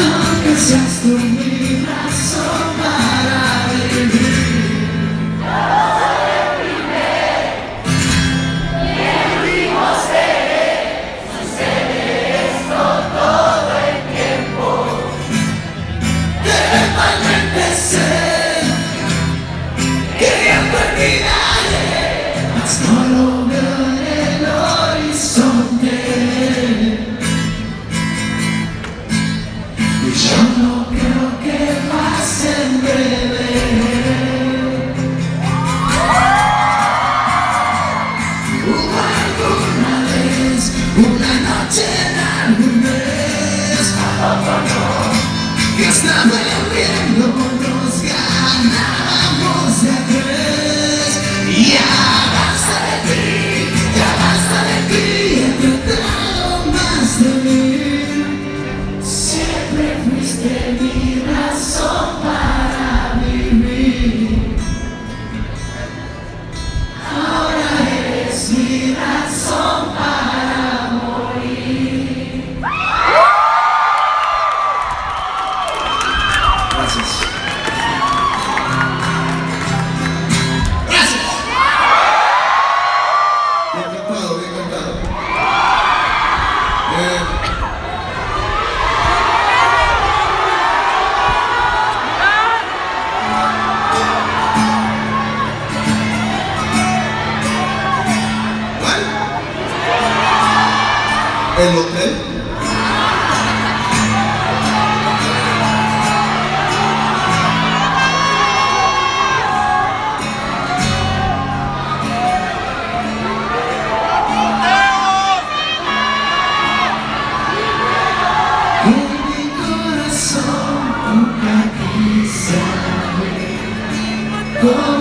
Oh. It's not my life. cantado, bien cantado. Eh, el hotel 그